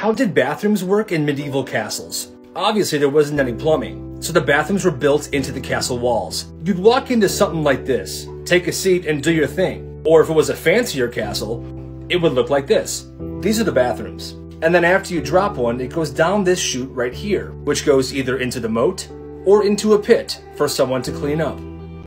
How did bathrooms work in medieval castles? Obviously, there wasn't any plumbing, so the bathrooms were built into the castle walls. You'd walk into something like this, take a seat, and do your thing. Or if it was a fancier castle, it would look like this. These are the bathrooms. And then after you drop one, it goes down this chute right here, which goes either into the moat or into a pit for someone to clean up.